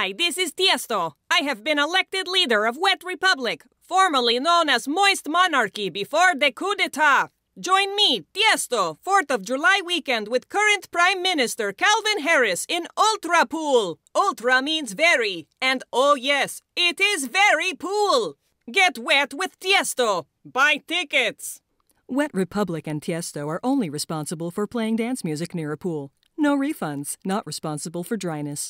Hi, this is Tiesto. I have been elected leader of Wet Republic, formerly known as Moist Monarchy before the coup d'etat. Join me, Tiesto, 4th of July weekend with current Prime Minister Calvin Harris in Ultra Pool. Ultra means very, and oh yes, it is very pool. Get wet with Tiesto. Buy tickets. Wet Republic and Tiesto are only responsible for playing dance music near a pool. No refunds, not responsible for dryness.